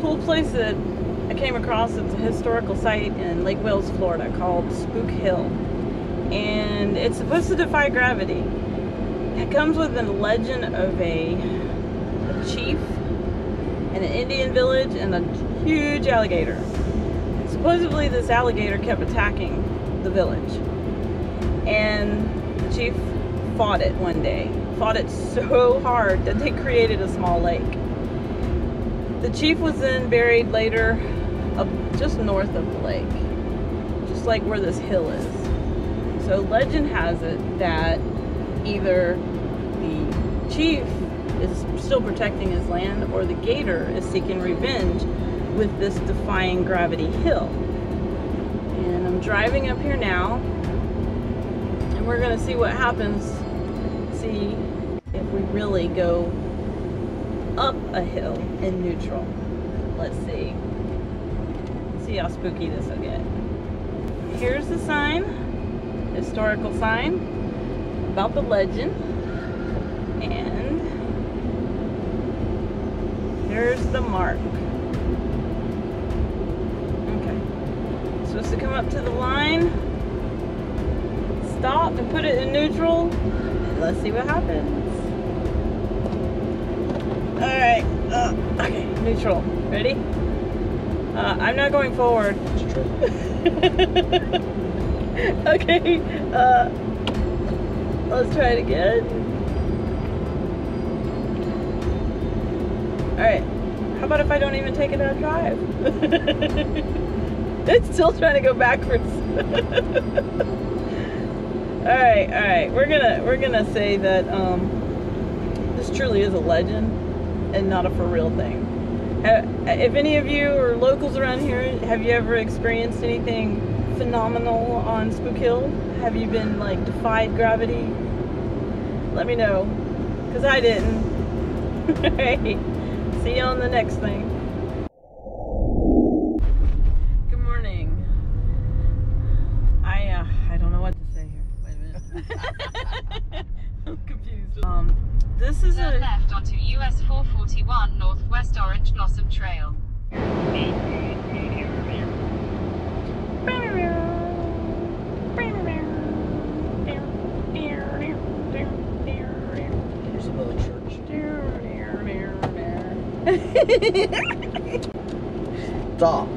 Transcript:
cool place that I came across. It's a historical site in Lake Wales, Florida called Spook Hill. And it's supposed to defy gravity. It comes with a legend of a, a chief in an Indian village and a huge alligator. Supposedly this alligator kept attacking the village. And the chief fought it one day. Fought it so hard that they created a small lake. The chief was then buried later up just north of the lake, just like where this hill is. So legend has it that either the chief is still protecting his land or the gator is seeking revenge with this defying gravity hill. And I'm driving up here now and we're gonna see what happens. See if we really go up a hill in neutral. Let's see. See how spooky this will get. Here's the sign, historical sign about the legend. And here's the mark. Okay. Supposed to come up to the line, stop and put it in neutral. Let's see what happens. Alright, uh, okay, neutral. Ready? Uh, I'm not going forward. okay, uh, let's try it again. Alright, how about if I don't even take it out drive? it's still trying to go backwards. alright, alright, we're gonna, we're gonna say that, um, this truly is a legend and not a for real thing. If any of you are locals around here, have you ever experienced anything phenomenal on Spook Hill? Have you been like defied gravity? Let me know, because I didn't. Alright, see you on the next thing. Good morning. I uh, I don't know what to say here. Wait a minute. I'm confused. Um, this is Turn a left onto US 441 Northwest Orange Blossom Trail. Here's another church. Stop.